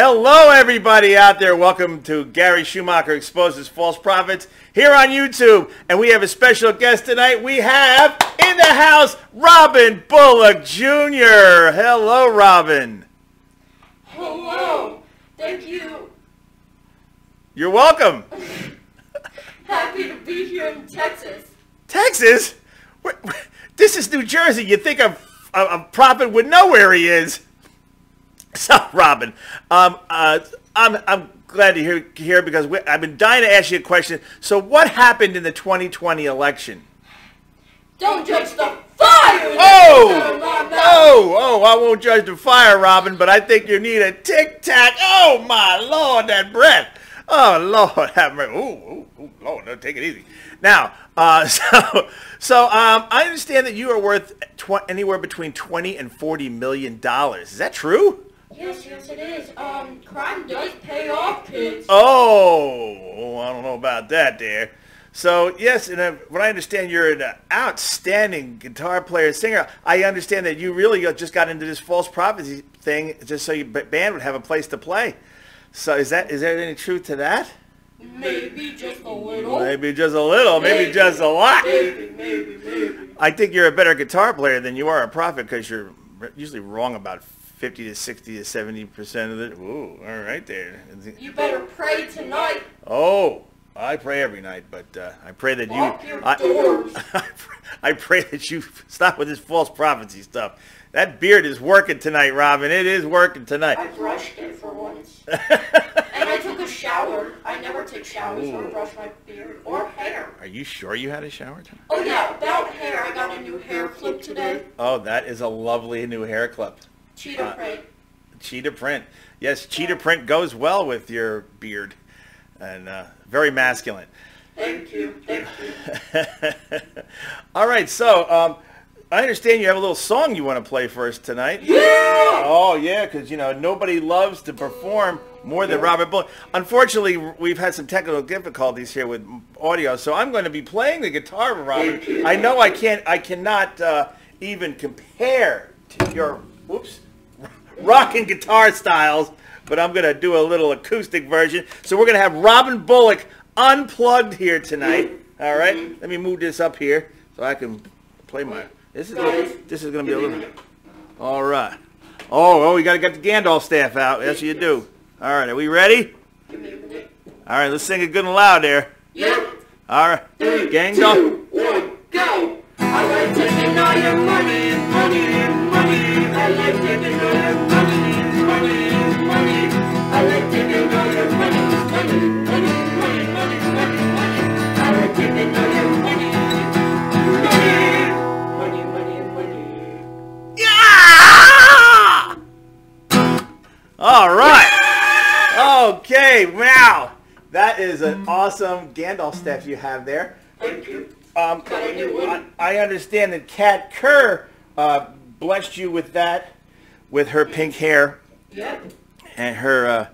Hello, everybody out there. Welcome to Gary Schumacher Exposes False Prophets here on YouTube. And we have a special guest tonight. We have in the house Robin Bullock Jr. Hello, Robin. Hello. Thank you. You're welcome. Happy to be here in Texas. Texas? This is New Jersey. You'd think a, a, a prophet would know where he is. So, Robin, um, uh, I'm, I'm glad to hear here because we, I've been dying to ask you a question. So, what happened in the 2020 election? Don't judge the fire. Oh, oh, oh! I won't judge the fire, Robin, but I think you need a tic tac. Oh my Lord, that breath! Oh Lord, have mercy! Ooh, ooh, ooh, Lord, no, take it easy. Now, uh, so, so um, I understand that you are worth tw- anywhere between twenty and forty million dollars. Is that true? Yes, yes, it is. Um, crime does pay off, kids. Oh, I don't know about that, there. So yes, and uh, what I understand, you're an outstanding guitar player, singer. I understand that you really just got into this false prophecy thing just so your band would have a place to play. So is that is there any truth to that? Maybe just a little. Maybe just a little, maybe Maybe. just a lot. Maybe, maybe, maybe. I think you're a better guitar player than you are a prophet because you're usually wrong about 50 to 60 to 70 percent of it. Ooh, all right there. You better pray tonight. Oh, I pray every night, but uh, I pray that you. Lock your I, doors. I pray that you stop with this false prophecy stuff. That beard is working tonight, Robin. It is working tonight. I brushed it for once. and I took a shower. I never take showers or brush my beard or hair. Are you sure you had a shower tonight? Oh yeah, about hair. I got a new hair clip today. Oh, that is a lovely new hair clip. Cheetah Uh, print. Cheetah print. Yes, cheetah print goes well with your beard, and uh, very masculine. Thank you. Thank you. All right, so um, I understand you have a little song you want to play for us tonight. Yeah! Oh yeah, because you know nobody loves to perform more than Robert Bullock. Unfortunately, we've had some technical difficulties here with audio, so I'm going to be playing the guitar for Robert. I know I can't, I cannot uh, even compare to your whoops rock and guitar styles, but I'm going to do a little acoustic version. So we're going to have Robin Bullock unplugged here tonight. All right, mm-hmm. let me move this up here so I can play my. This is this is going to be a little. All right. Oh, oh, we got to get the Gandalf staff out. That's what you do. All right, are we ready? Give me a minute. All right, let's sing it good and loud there. Yeah. All right, Three, Gandalf. two, one, go! I like taking all your money, All right. Okay, wow. That is an awesome Gandalf staff you have there. Thank you. Um, I. I understand that Kat Kerr uh, blessed you with that, with her pink hair Yep. and her uh,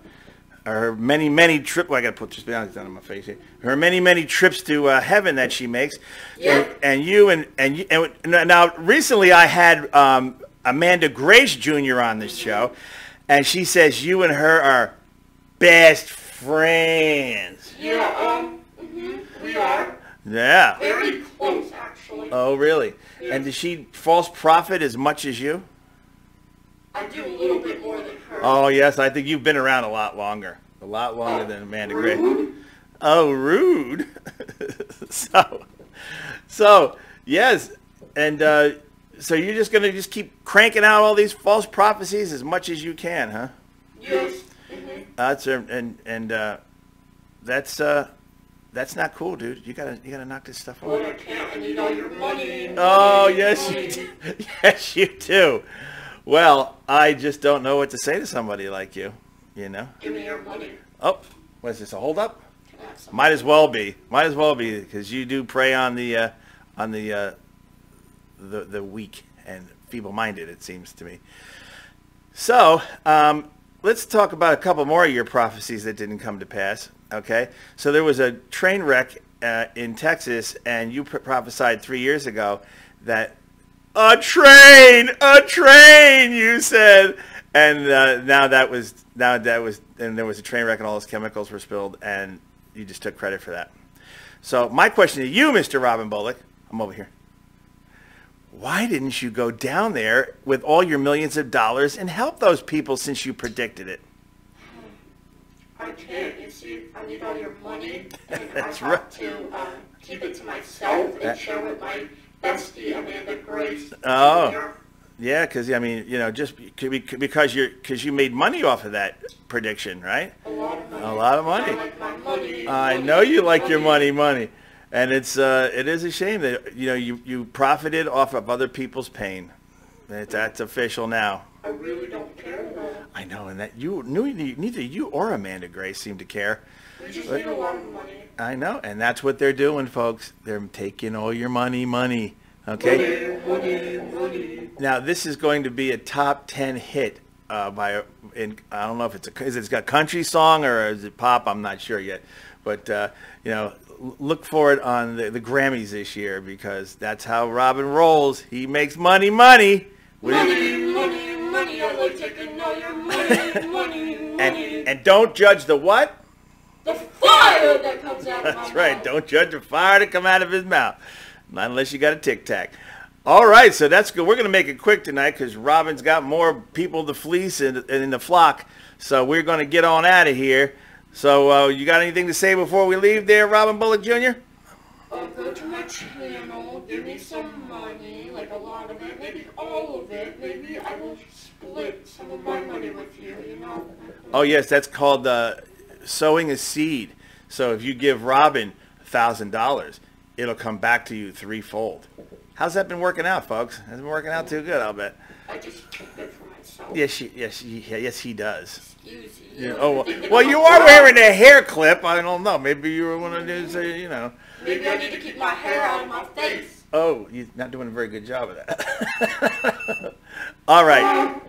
her many many trips. Well, I got to put this down on my face here. Her many many trips to uh, heaven that she makes. Yeah. And, and you and and you and now recently I had um, Amanda Grace Jr. on this show, and she says you and her are best friends. Yeah, um, hmm we are Yeah. very close, actually. Oh, really? And does she false prophet as much as you? I do a little bit more than her. Oh, yes. I think you've been around a lot longer. A lot longer than Amanda Gray. Oh, rude. so, so, yes. And uh, so you're just going to just keep cranking out all these false prophecies as much as you can, huh? Yes. hmm That's uh, and and uh, that's uh, that's not cool, dude. You gotta you gotta knock this stuff off. I can't. I your money. Oh yes, you do. yes you do. Well, I just don't know what to say to somebody like you. You know. Give me your money. Oh, what is this? A hold up? Can I have some? Might as well be. Might as well be because you do prey on the uh, on the uh, the the weak and feeble-minded. It seems to me. So um, let's talk about a couple more of your prophecies that didn't come to pass. Okay. So there was a train wreck uh, in Texas, and you pr- prophesied three years ago that a train, a train, you said, and uh, now that was now that was and there was a train wreck and all those chemicals were spilled and you just took credit for that. So my question to you, Mr. Robin Bullock, I'm over here. Why didn't you go down there with all your millions of dollars and help those people since you predicted it? I can't. You see, I need all your money, and That's I have right. to um, keep it to myself and share with my bestie Amanda Grace. Oh. Yeah, because I mean, you know, just because you're because you made money off of that prediction, right? A lot of money. A lot of money. I like money. I know you like your money, money, and it's uh, it is a shame that you know you you profited off of other people's pain. That- That's official now. I really don't care. I know, and that you knew neither you or Amanda Gray seem to care. We just need a lot of money. I know, and that's what they're doing, folks. They're taking all your money, money. Okay. Now this is going to be a top ten hit uh, by in I don't know if it's a is it's got country song or is it pop? I'm not sure yet, but uh, you know look for it on the, the Grammys this year because that's how Robin rolls. He makes money, money. Money, money, money. I like taking all your money, money, money. and and don't judge the what? the fire that comes out of my That's right. mouth. Don't judge the fire to come out of his mouth. Not unless you got a tic tac. All right, so that's good. We're going to make it quick tonight because Robin's got more people to fleece in, in the flock. So we're going to get on out of here. So uh, you got anything to say before we leave there, Robin Bullock Jr.? Uh, go to my channel, give me some money, like a lot of it, maybe all of it. Maybe I will split some of my money with you, you know? Oh, yes, that's called uh, sowing a seed. So if you give Robin $1,000, it'll come back to you threefold. How's that been working out, folks? It's been working out too good, I'll bet. I just keep it for myself. Yes, she, yes, yes, he does. Excuse you. Yeah, oh, well, well, you are wearing a hair clip. I don't know. Maybe you were one of those, uh, you know. Maybe I need to keep my hair out of my face. Oh, you're not doing a very good job of that. All right.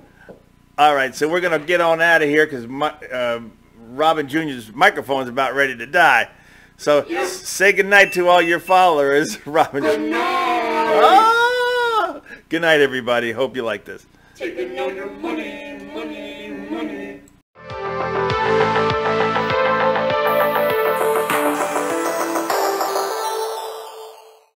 All right. So we're going to get on out of here because um, Robin Jr.'s microphone's about ready to die. So Yeah. s- say goodnight to all your followers, Robin. Good night. Ah! Good night, everybody. Hope you like this. Taking all your money,